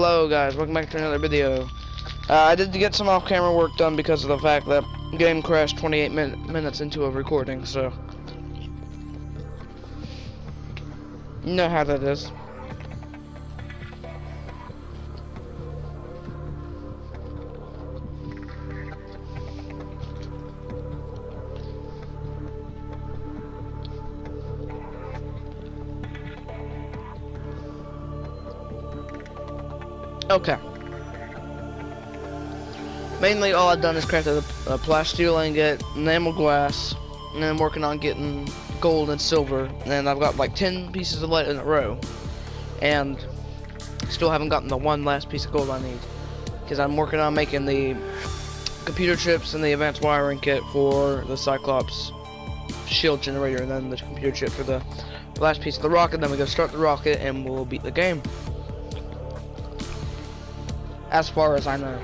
Hello guys, welcome back to another video. Uh, I did get some off-camera work done because of the fact that game crashed 28 min minutes into a recording, so... You know how that is. Okay. Mainly all I've done is crafted a, a plasteel ingot, enamel glass, and I'm working on getting gold and silver. And I've got like 10 pieces of lead in a row. And still haven't gotten the one last piece of gold I need. Because I'm working on making the computer chips and the advanced wiring kit for the Cyclops shield generator and then the computer chip for the last piece of the rocket. Then we go start the rocket and we'll beat the game as far as I know.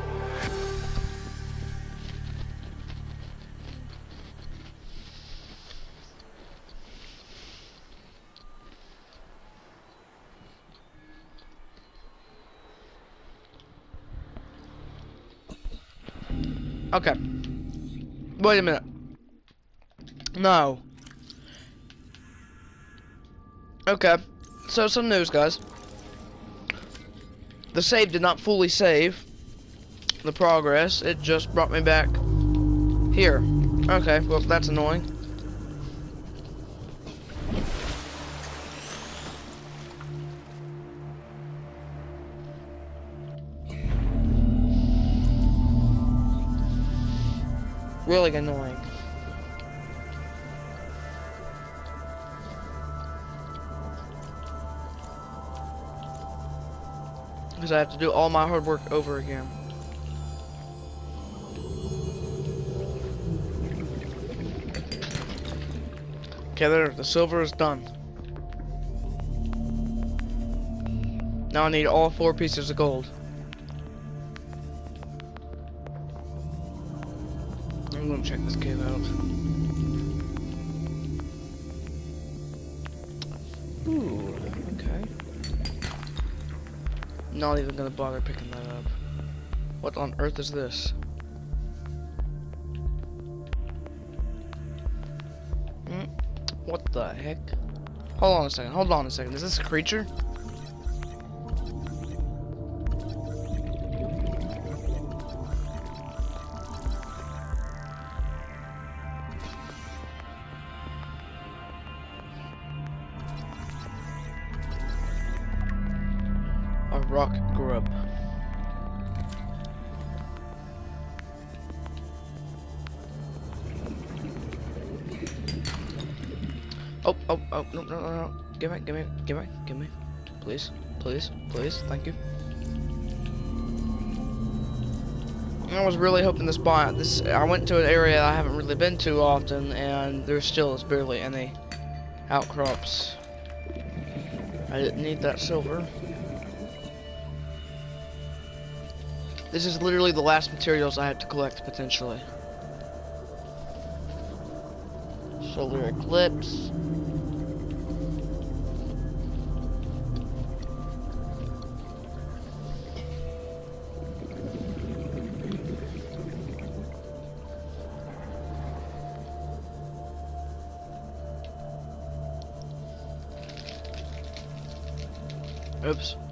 Okay. Wait a minute. No. Okay. So some news, guys the save did not fully save the progress. It just brought me back here. Okay, well, that's annoying. Really annoying. Because I have to do all my hard work over again. Okay, there, the silver is done. Now I need all four pieces of gold. I'm gonna check this cave out. Not even gonna bother picking that up. What on earth is this? Hmm? What the heck? Hold on a second, hold on a second. Is this a creature? Give me, give me, give me. Please, please, please, thank you. I was really hoping this spot. This I went to an area I haven't really been to often, and there still is barely any outcrops. I didn't need that silver. This is literally the last materials I have to collect, potentially. Solar eclipse.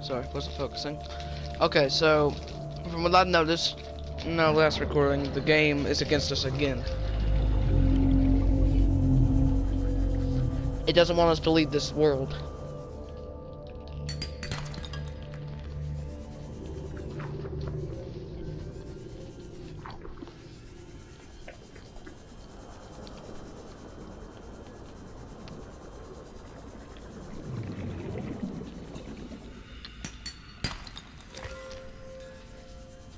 Sorry, wasn't focusing. Okay, so from what I've noticed in our last recording, the game is against us again. It doesn't want us to leave this world.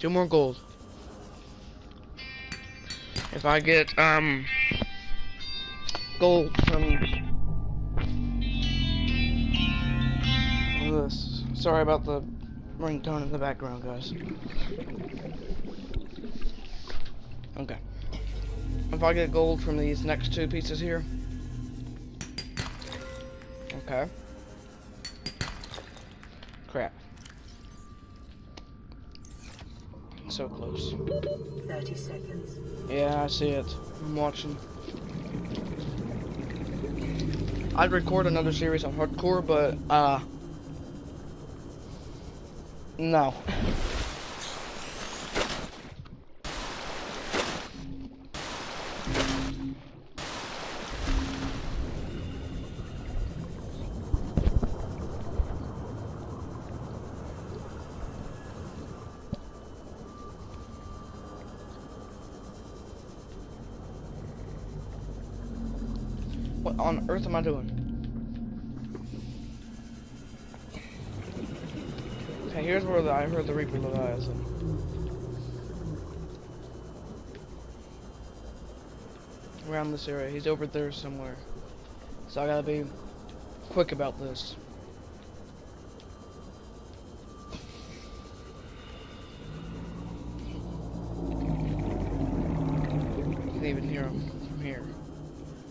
Two more gold. If I get, um, gold from this. Sorry about the ringtone in the background, guys. Okay. If I get gold from these next two pieces here. Okay. Crap. So close. 30 seconds. Yeah, I see it. I'm watching. I'd record another series on hardcore, but, uh... No. What am I doing? Okay, here's where the, I heard the Reaper Leviathan. Around this area. He's over there somewhere. So I gotta be quick about this.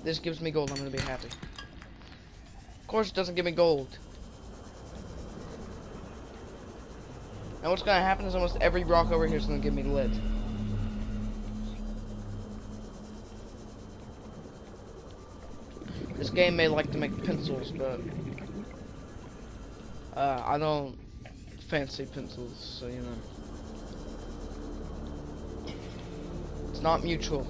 This gives me gold, I'm gonna be happy. Of course it doesn't give me gold. And what's gonna happen is almost every rock over here is gonna give me lead. This game may like to make pencils, but uh, I don't fancy pencils, so you know. It's not mutual.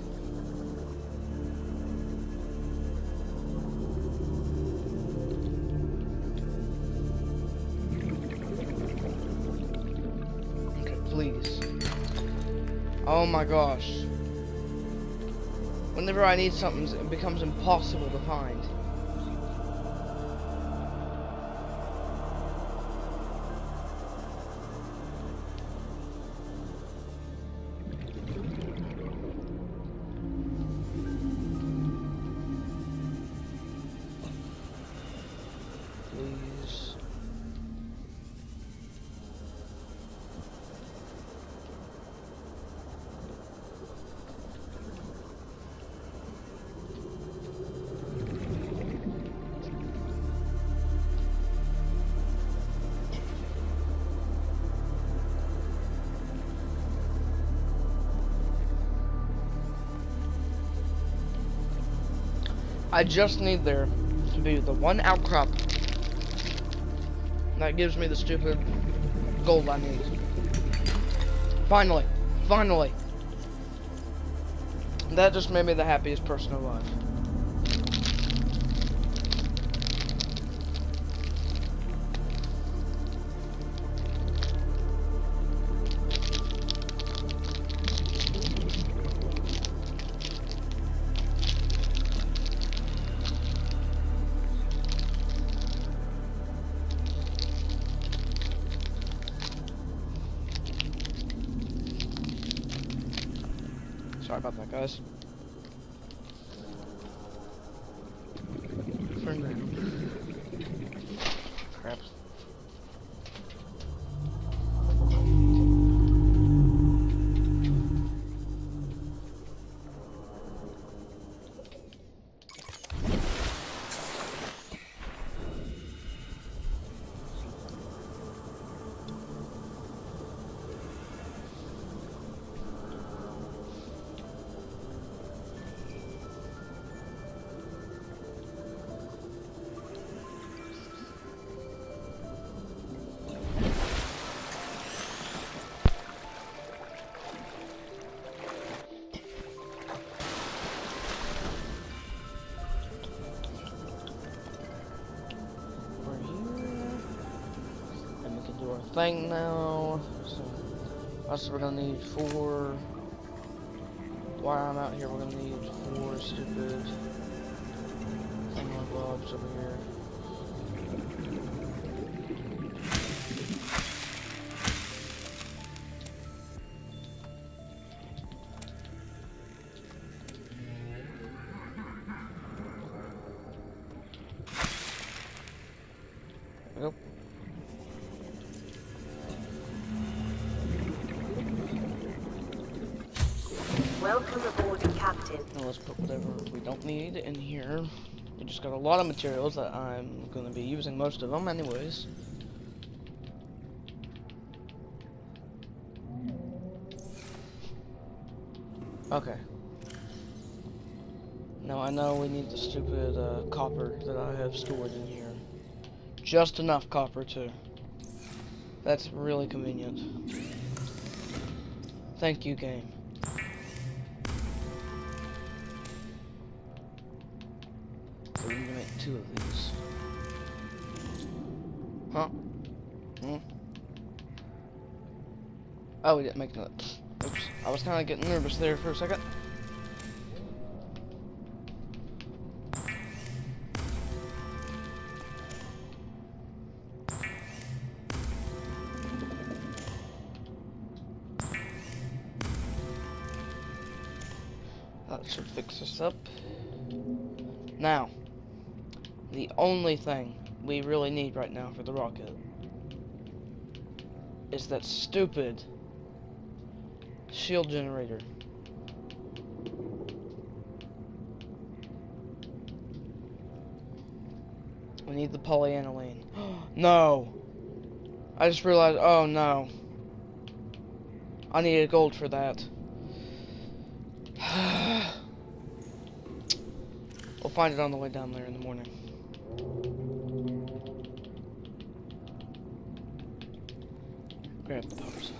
Oh my gosh. Whenever I need something, it becomes impossible to find. I just need there to be the one outcrop that gives me the stupid gold I need. Finally, finally. That just made me the happiest person alive. Sorry about that, guys. Thing now. So us we're gonna need four while I'm out here we're gonna need four stupid thing globs over here. Need in here. We just got a lot of materials that I'm going to be using most of them anyways. Okay. Now I know we need the stupid uh, copper that I have stored in here. Just enough copper too. That's really convenient. Thank you, game. We need to make two of these. Huh? Hmm? Oh, we didn't make another. Oops. I was kind of getting nervous there for a second. Thing we really need right now for the rocket is that stupid shield generator. We need the polyaniline. no! I just realized, oh no. I needed gold for that. we'll find it on the way down there in the morning. Grab the power cell.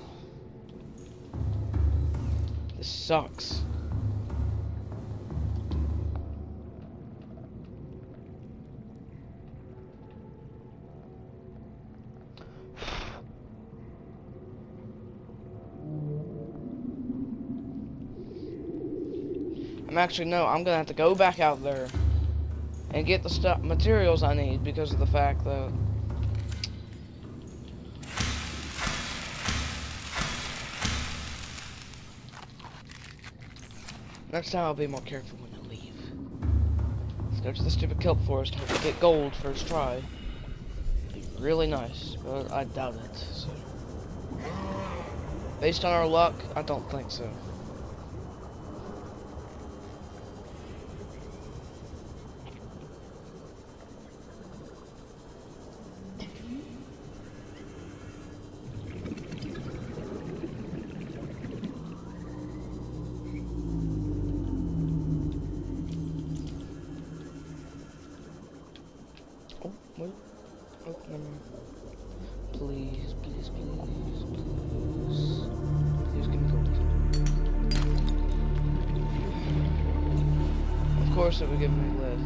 This sucks. I'm actually no, I'm gonna have to go back out there and get the stuff materials I need because of the fact that Next time I'll be more careful when I leave. Let's go to the stupid kelp forest, to get gold first try. It'd be really nice, but I doubt it, so. Based on our luck, I don't think so. Wait. Oh. Please, please, please, please. Please give me gold. Of course it would give me lead.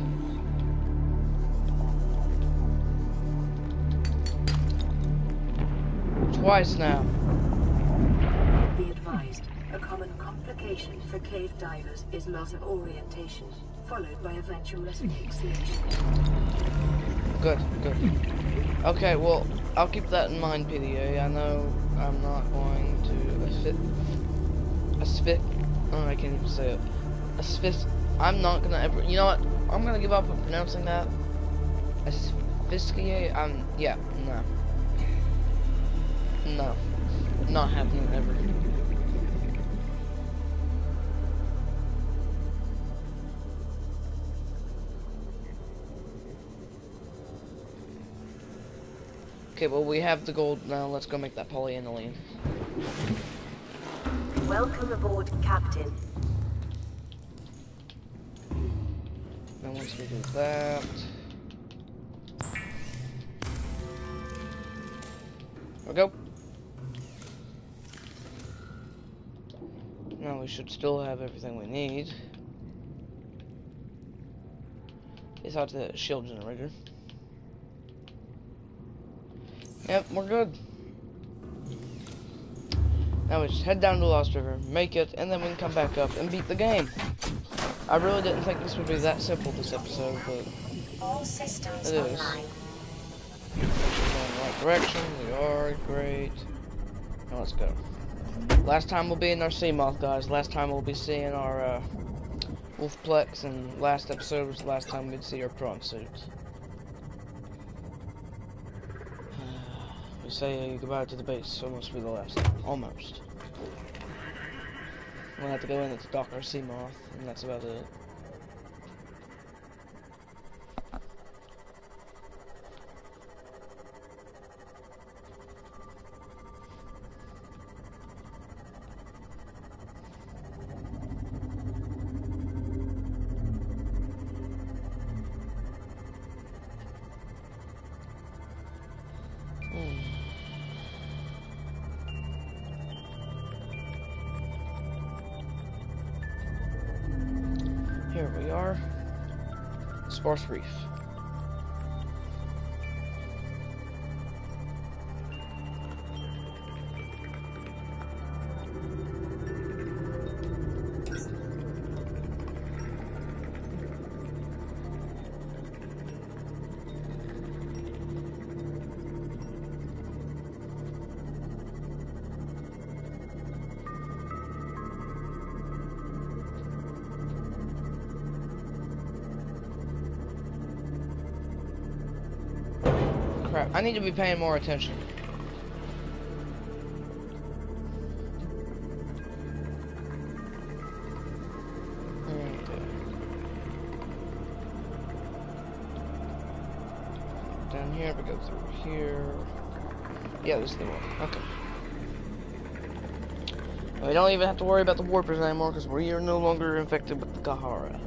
Twice now. Be advised, a common complication for cave divers is loss of orientation, followed by eventual asphyxiation. Good, good. Okay, well, I'll keep that in mind, PDA. I know I'm not going to asphyx... Oh, I can't even say it. Asphyx... I'm not gonna ever... You know what? I'm gonna give up on pronouncing that. Asphyxiate? I'm... Um, yeah, no. No. Not happening ever. Okay, well, we have the gold now. Let's go make that polyaniline. Welcome aboard, Captain. Now once we do that... There we go. Now we should still have everything we need. It's out the shield generator. Yep, we're good. Now we just head down to Lost River, make it, and then we can come back up and beat the game. I really didn't think this would be that simple this episode, but All systems It is. online. we're going in the right direction. We are great. Now let's go. Last time we'll be in our Seamoth, guys. Last time we'll be seeing our uh, Wolfplex, and last episode was the last time we'd see our prawn suit. Say goodbye to the base, Almost be the last. Almost. We'll have to go in and dock our Seamoth, and that's about it. Sparse Reef. Need to be paying more attention. Down here, we go through here. Yeah, this is the one. Okay. We don't even have to worry about the warpers anymore because we are no longer infected with the Kharaa.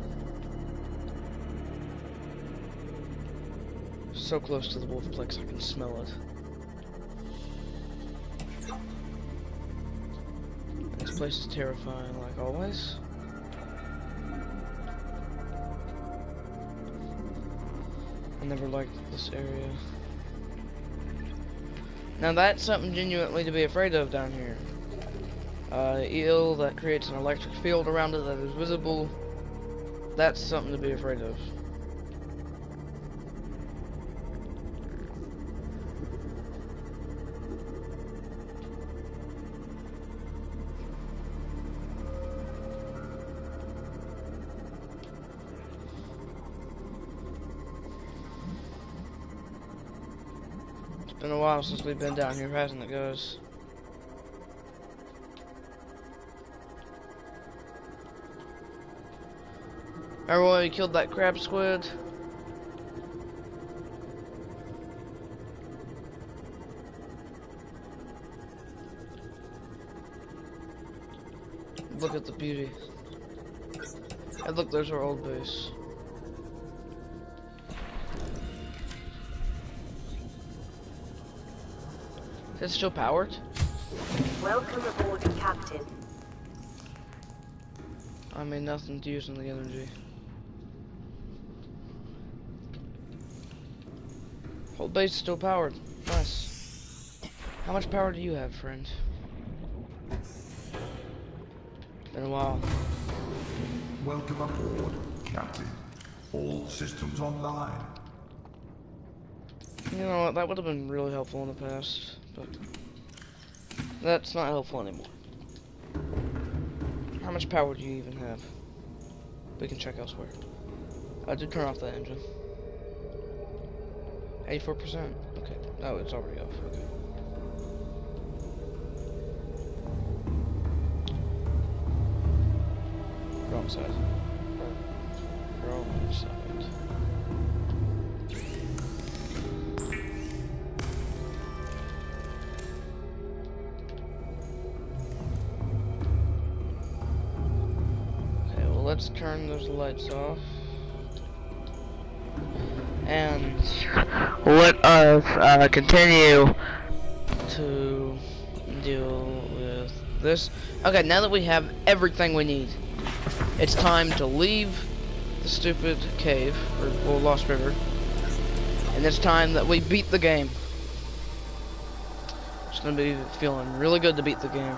So close to the Wolfplex, I can smell it. This place is terrifying, like always. I never liked this area. Now that's something genuinely to be afraid of down here. Uh, eel that creates an electric field around it that is visible. That's something to be afraid of. Been a while since we've been down here, hasn't it, guys? Remember when we killed that crab squid? Look at the beauty. And look, there's our old base. Is it still powered? Welcome aboard, Captain. I mean, nothing nothing's using the energy. Whole base is still powered. Nice. How much power do you have, friend? Been a while. Welcome aboard, Captain. All systems online. You know what? That would have been really helpful in the past, but that's not helpful anymore. How much power do you even have? We can check elsewhere. I did turn off that engine. 84%. Okay. Oh, it's already off. Okay. Wrong side. Wrong. Let's turn those lights off. And let us uh, continue to deal with this. Okay, now that we have everything we need, it's time to leave the stupid cave, or well, Lost River. And it's time that we beat the game. It's gonna be feeling really good to beat the game.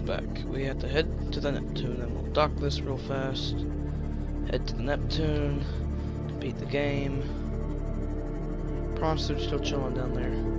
Back. We have to head to the Neptune, and we'll dock this real fast. Head to the Neptune, beat the game. Prawn suit's still chilling down there.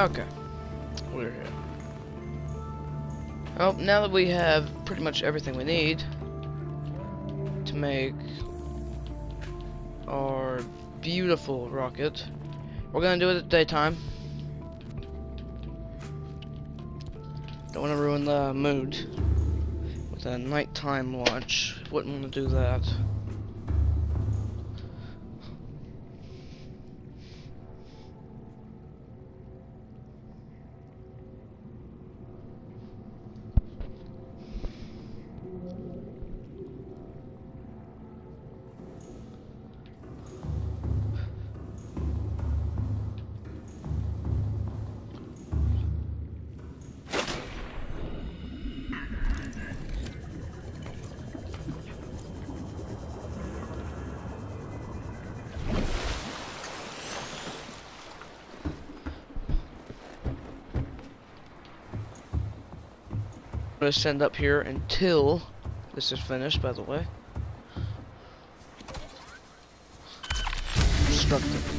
Okay. We're here. Well, now that we have pretty much everything we need to make our beautiful rocket, we're gonna do it at daytime. Don't want to ruin the mood with a nighttime launch. Wouldn't want to do that. Gonna stand up here until this is finished, by the way. Destructive.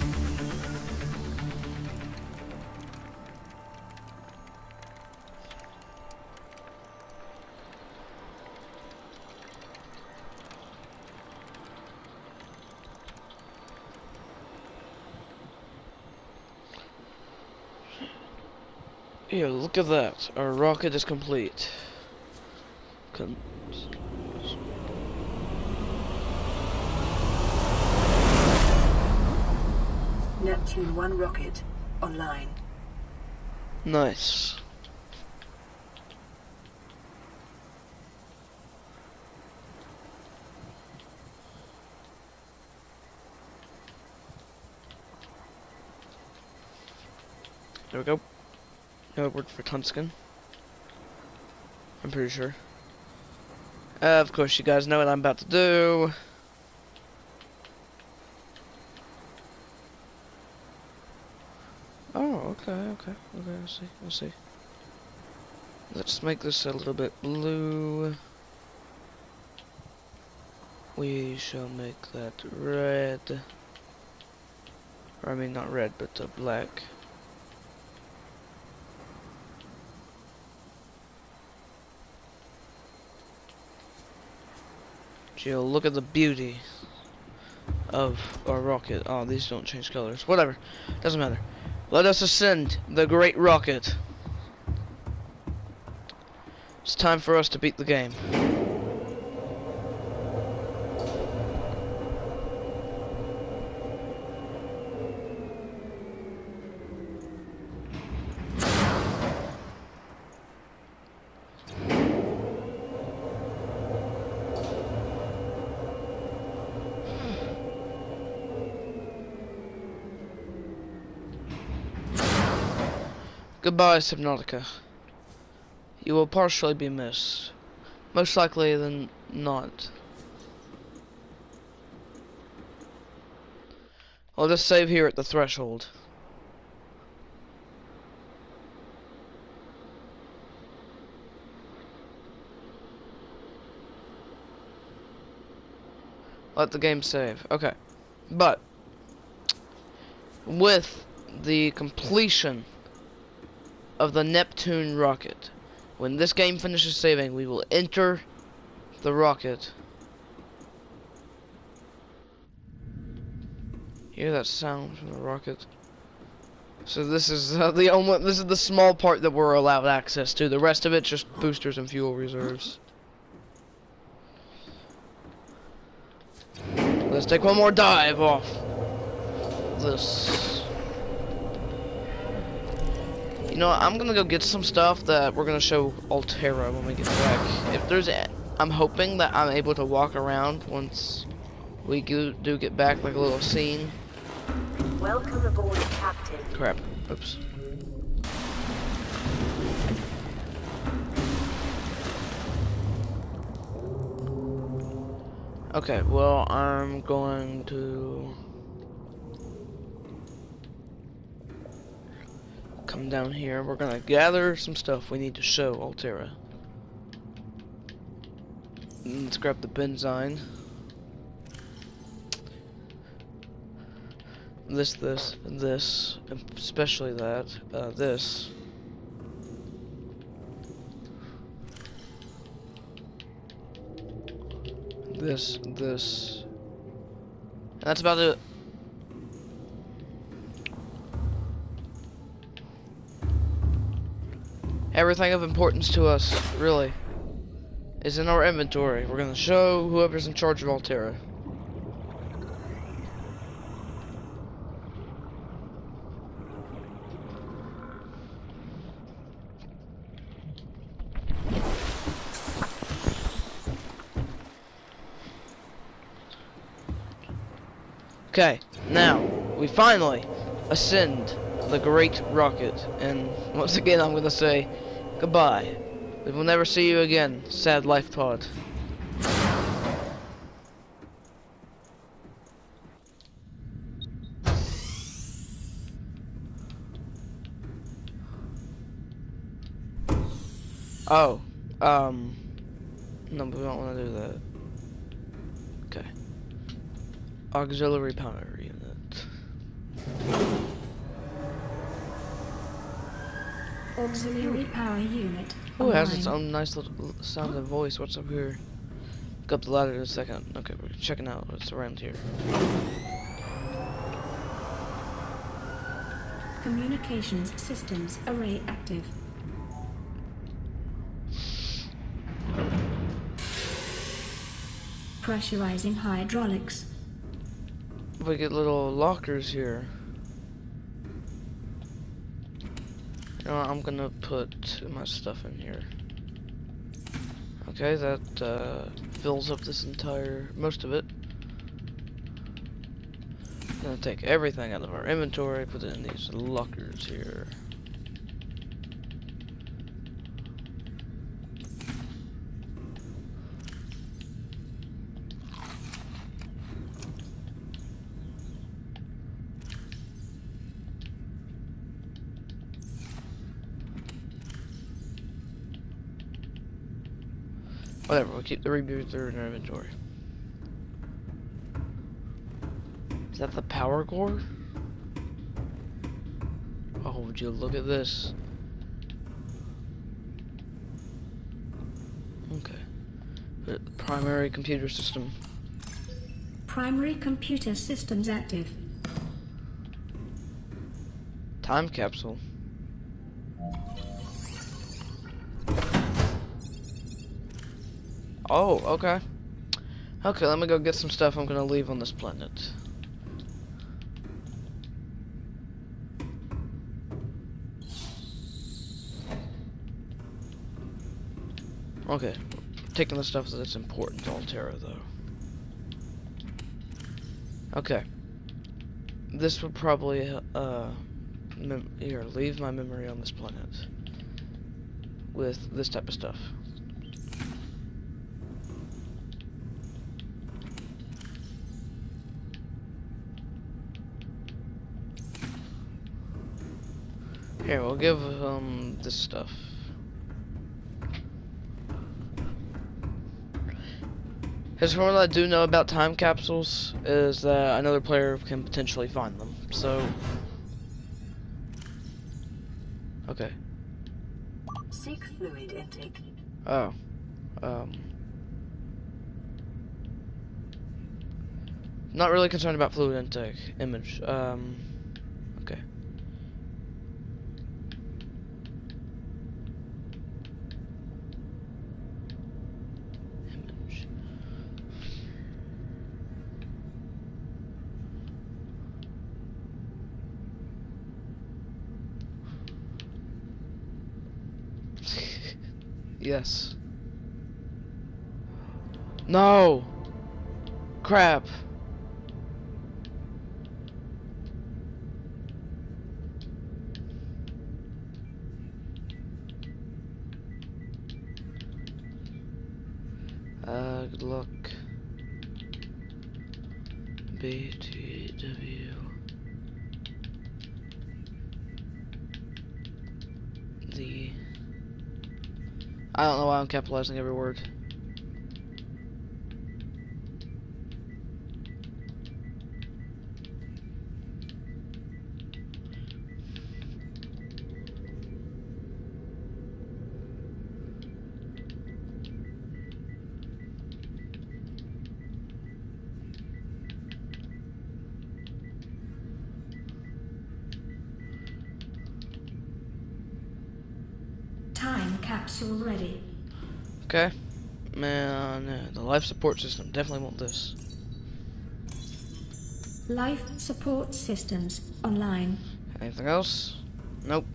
Yeah, look at that. Our rocket is complete. Con Neptune 1 rocket online. nice. There we go. Now it worked for Tunskin. I'm pretty sure. Uh, of course, you guys know what I'm about to do. Oh, okay, okay, okay, I see, I see. Let's make this a little bit blue. We shall make that red. Or, I mean, not red, but uh, black. Jill, look at the beauty of our rocket. Oh, these don't change colors. Whatever. Doesn't matter. Let us ascend the great rocket. It's time for us to beat the game. Goodbye, Subnautica. You will partially be missed. Most likely than not. I'll just save here at the threshold. Let the game save. Okay. But with the completion of the Neptune rocket, when this game finishes saving, we will enter the rocket. Hear that sound from the rocket? So this is uh, the only this is the small part that we're allowed access to. The rest of it just boosters and fuel reserves. Let's take one more dive off this. You know, I'm gonna go get some stuff that we're gonna show Alterra when we get back. If there's, a, I'm hoping that I'm able to walk around once we do, do get back, like a little scene. Welcome aboard, Captain. Crap. Oops. Okay, well, I'm going to down here. We're gonna gather some stuff we need to show Alterra. Let's grab the benzene. This, this, and this, especially that, uh, this. This, this. And that's about it. Everything of importance to us, really, is in our inventory. We're gonna show whoever's in charge of Alterra. Okay, now we finally ascend the great rocket, and once again I'm gonna say goodbye. We will never see you again, sad life pod. Oh, um, no, we don't want to do that. Okay. Auxiliary power unit. Auxiliary power unit. Ooh, it has its own nice little sound and voice. What's up here? Go up the ladder in a second. Okay, we're checking out what's around here. Communications systems array active. Pressurizing hydraulics. We get little lockers here. You I'm gonna put my stuff in here. Okay, that uh, fills up this entire, most of it. Gonna take everything out of our inventory, put it in these lockers here. Whatever, we'll keep the rebooter in our inventory. Is that the power core? Oh, would you look at this? Okay. The primary computer system. Primary computer systems active. Time capsule. Oh, okay. Okay, let me go get some stuff I'm gonna leave on this planet. Okay, taking the stuff that's important to Alterra, though. Okay. This would probably, uh, here, leave my memory on this planet. With this type of stuff. Here, we'll give um this stuff. Because from what I do know about time capsules is that another player can potentially find them. So, okay. Seek fluid intake. Oh, um, not really concerned about fluid intake. Image. Um, okay. Image. Yes. No! Crap. Capitalizing every word. Time capsule ready. Okay. Man, the life support system definitely want this. Life support systems online. Anything else? Nope.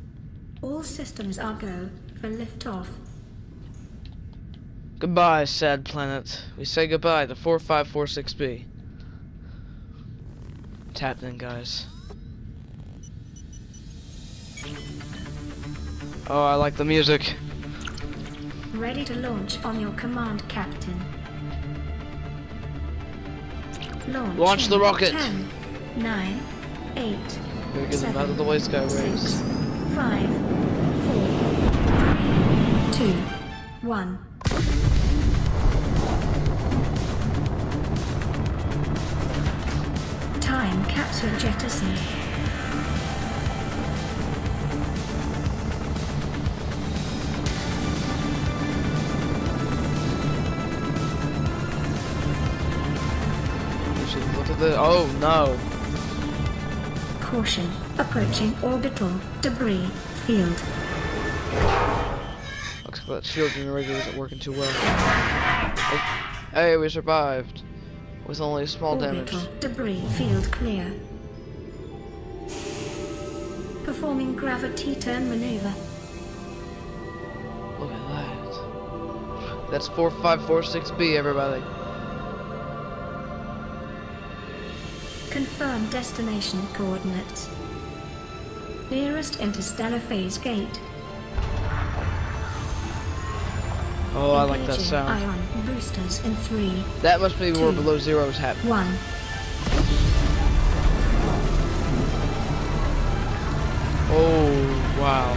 All systems are go for liftoff. Goodbye, sad planet. We say goodbye to 4546B. Tap in, guys. Oh, I like the music. Ready to launch on your command, Captain. Launch. Launch the rocket. 10, 9, 8, Gotta get them out of the seven, way, Sky six, Rays. five, four, three, two, one. Time capsule jettison. The. Oh no. Caution. Approaching orbital debris field. Looks like that shield generator isn't working too well. Oh. Hey, we survived. With only small damage. Orbital debris field clear. Performing gravity turn maneuver. Look at that. That's 4546B, everybody. Confirm destination coordinates. Nearest interstellar phase gate. Oh, I like that sound. Ion boosters in three, That must be where below zero is happening. one. Oh, wow.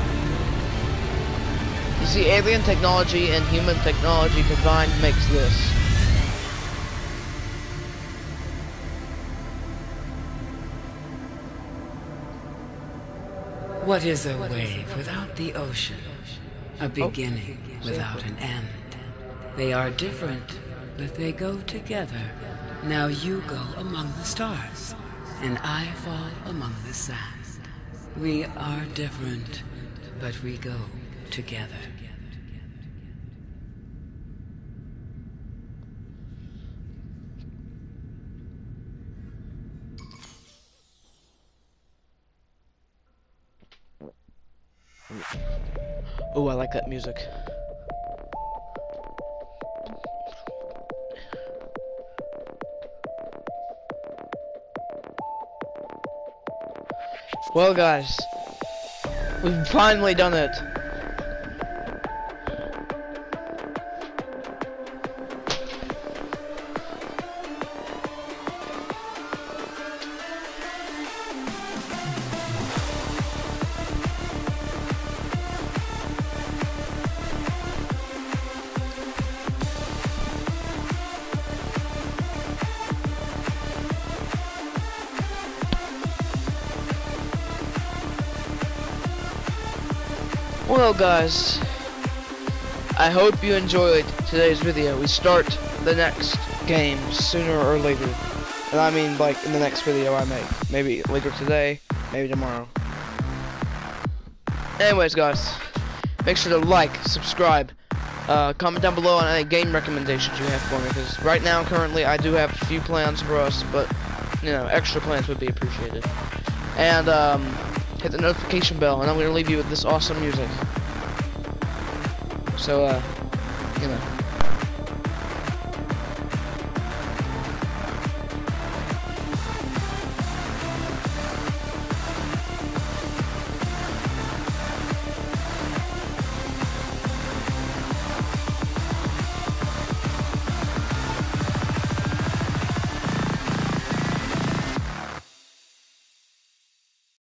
You see, alien technology and human technology combined makes this. What is a wave without the ocean? A oh. beginning without an end. They are different, but they go together. Now you go among the stars, and I fall among the sand. We are different, but we go together. Oh, I like that music. Well, guys, we've finally done it. Well, guys, I hope you enjoyed today's video. We start the next game sooner or later. And I mean, like, in the next video I make. Maybe later today, maybe tomorrow. Anyways, guys, make sure to like, subscribe, uh, comment down below on any game recommendations you have for me. Because right now, currently, I do have a few plans for us, but, you know, extra plans would be appreciated. And, um, hit the notification bell, and I'm going to leave you with this awesome music. So, uh, you know.